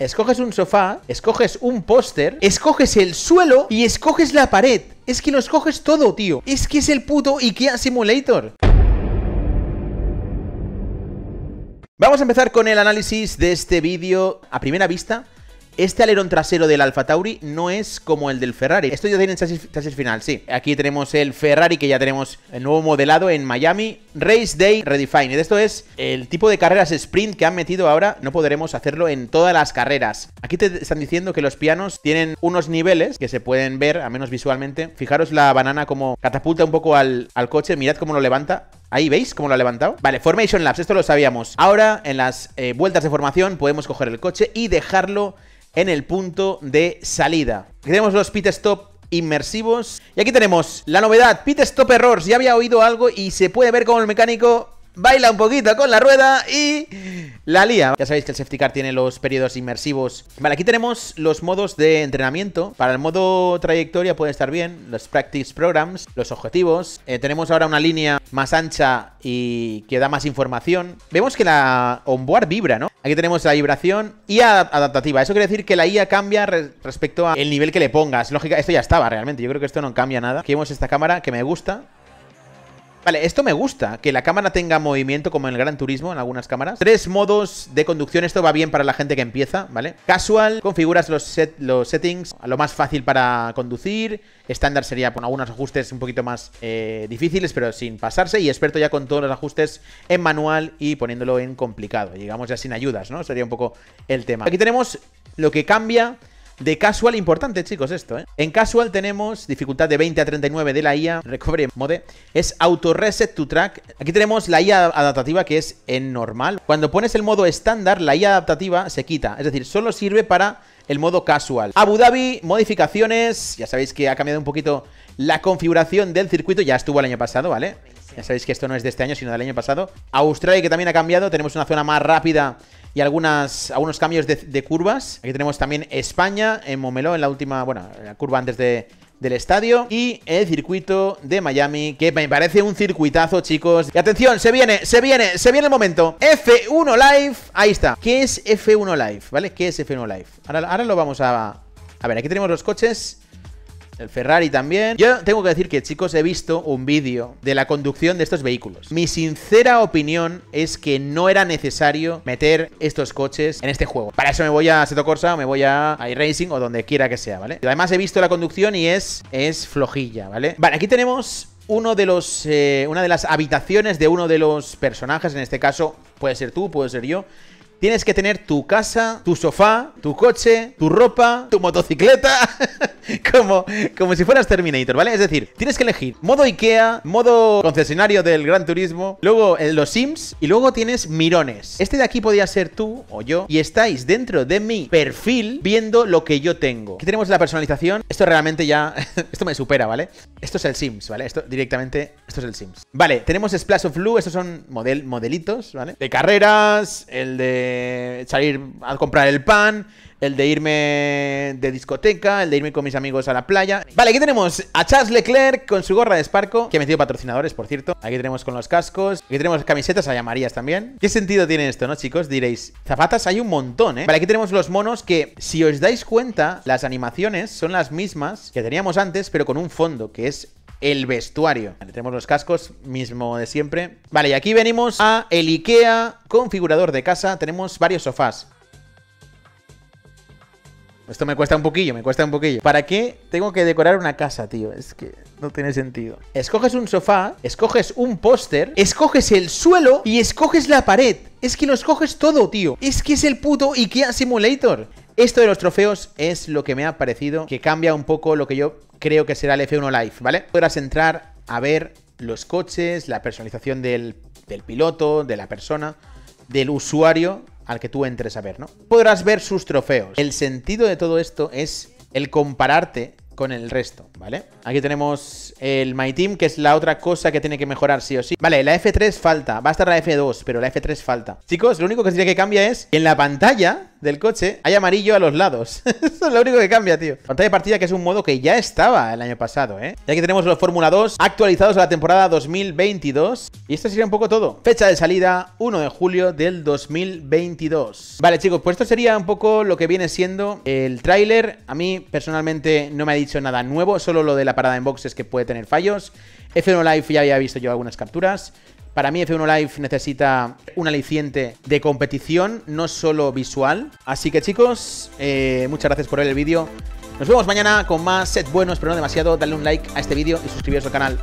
escoges un sofá, escoges un póster, escoges el suelo y escoges la pared. Es que lo escoges todo, tío. Es que es el puto IKEA Simulator. Vamos a empezar con el análisis de este vídeo a primera vista. Este alerón trasero del Alfa Tauri no es como el del Ferrari. Esto ya tiene chasis, final, sí. Aquí tenemos el Ferrari que ya tenemos el nuevo modelado en Miami. Race Day Redefined. Esto es el tipo de carreras sprint que han metido ahora. No podremos hacerlo en todas las carreras. Aquí te están diciendo que los pianos tienen unos niveles que se pueden ver, al menos visualmente. Fijaros la banana como catapulta un poco al, coche. Mirad cómo lo levanta. Ahí veis cómo lo ha levantado. Vale, Formation Labs, esto lo sabíamos. Ahora, en las eh, vueltas de formación, podemos coger el coche y dejarlo en el punto de salida. tenemos los pit stop inmersivos. Y aquí tenemos la novedad, pit stop errors. Ya había oído algo y se puede ver como el mecánico baila un poquito con la rueda y la lía. Ya sabéis que el safety car tiene los periodos inmersivos. Vale, aquí tenemos los modos de entrenamiento. Para el modo trayectoria puede estar bien. Los practice programs, los objetivos. Eh, tenemos ahora una línea más ancha y que da más información. Vemos que la onboard vibra, ¿no? Aquí tenemos la vibración y adaptativa. Eso quiere decir que la IA cambia respecto al nivel que le pongas. Lógica, esto ya estaba realmente. Yo creo que esto no cambia nada. Aquí vemos esta cámara que me gusta. Vale, esto me gusta, que la cámara tenga movimiento como en el Gran Turismo, en algunas cámaras. Tres modos de conducción, esto va bien para la gente que empieza, ¿vale? Casual, configuras los, los settings, lo más fácil para conducir. Estándar sería con algunos ajustes un poquito más eh, difíciles, pero sin pasarse. Y experto ya con todos los ajustes en manual y poniéndolo en complicado. Llegamos ya sin ayudas, ¿no? Sería un poco el tema. Aquí tenemos lo que cambia de casual importante, chicos, esto, ¿eh? En casual tenemos dificultad de 20 a 39 de la IA, recovery mode, es auto reset to track. Aquí tenemos la IA adaptativa que es en normal. Cuando pones el modo estándar, la IA adaptativa se quita, es decir, solo sirve para el modo casual. Abu Dhabi, modificaciones, ya sabéis que ha cambiado un poquito la configuración del circuito, ya estuvo el año pasado, ¿vale? Ya sabéis que esto no es de este año, sino del año pasado. Australia, que también ha cambiado, tenemos una zona más rápida y algunos cambios de, curvas. Aquí tenemos también España en Momeló, en la última, bueno, la curva antes de, del estadio y el circuito de Miami, que me parece un circuitazo, chicos. Y atención, se viene, se viene, se viene el momento. F1 Live, ahí está. ¿Qué es F1 Live? ¿Vale? ¿Qué es F1 Live? Ahora, ahora lo vamos a... A ver, aquí tenemos los coches el Ferrari también. Yo tengo que decir que, chicos, he visto un vídeo de la conducción de estos vehículos. Mi sincera opinión es que no era necesario meter estos coches en este juego. Para eso me voy a Seto Corsa o me voy a iRacing o donde quiera que sea, ¿vale? Además he visto la conducción y es, es flojilla, ¿vale? Vale, aquí tenemos uno de los, eh, una de las habitaciones de uno de los personajes, en este caso puede ser tú, puede ser yo, Tienes que tener tu casa, tu sofá, tu coche, tu ropa, tu motocicleta, como, como si fueras Terminator, ¿vale? Es decir, tienes que elegir modo Ikea, modo concesionario del Gran Turismo, luego en los Sims y luego tienes mirones. Este de aquí podría ser tú o yo y estáis dentro de mi perfil viendo lo que yo tengo. Aquí tenemos la personalización. Esto realmente ya... esto me supera, ¿vale? Esto es el Sims, ¿vale? Esto directamente... Esto es el Sims. Vale, tenemos Splash of Blue. Estos son model, modelitos, ¿vale? De carreras, el de salir a comprar el pan, el de irme de discoteca, el de irme con mis amigos a la playa. Vale, aquí tenemos a Charles Leclerc con su gorra de Sparco, que ha metido patrocinadores, por cierto. Aquí tenemos con los cascos. Aquí tenemos camisetas a llamarías también. ¿Qué sentido tiene esto, no, chicos? Diréis, zapatas hay un montón, ¿eh? Vale, aquí tenemos los monos que, si os dais cuenta, las animaciones son las mismas que teníamos antes, pero con un fondo, que es el vestuario. tenemos los cascos, mismo de siempre. Vale, y aquí venimos a el IKEA configurador de casa. Tenemos varios sofás. Esto me cuesta un poquillo, me cuesta un poquillo. ¿Para qué tengo que decorar una casa, tío? Es que no tiene sentido. Escoges un sofá, escoges un póster, escoges el suelo y escoges la pared. Es que lo escoges todo, tío. Es que es el puto IKEA Simulator. Esto de los trofeos es lo que me ha parecido que cambia un poco lo que yo creo que será el F1 Live, ¿vale? Podrás entrar a ver los coches, la personalización del, del piloto, de la persona, del usuario al que tú entres a ver, ¿no? Podrás ver sus trofeos. El sentido de todo esto es el compararte con el resto, ¿vale? Aquí tenemos el My Team, que es la otra cosa que tiene que mejorar sí o sí. Vale, la F3 falta, va a estar la F2, pero la F3 falta. Chicos, lo único que tiene que cambia es en la pantalla del coche hay amarillo a los lados. Eso es lo único que cambia, tío. Pantalla de partida que es un modo que ya estaba el año pasado, ¿eh? Y aquí tenemos los Fórmula 2 actualizados a la temporada 2022. Y esto sería un poco todo. Fecha de salida 1 de julio del 2022. Vale, chicos, pues esto sería un poco lo que viene siendo el tráiler. A mí personalmente no me ha dicho nada nuevo, solo lo de la parada en boxes que puede tener fallos. F1 Live ya había visto yo algunas capturas. Para mí F1 Live necesita un aliciente de competición, no solo visual. Así que chicos, eh, muchas gracias por ver el vídeo. Nos vemos mañana con más set buenos, pero no demasiado. Dale un like a este vídeo y suscribiros al canal.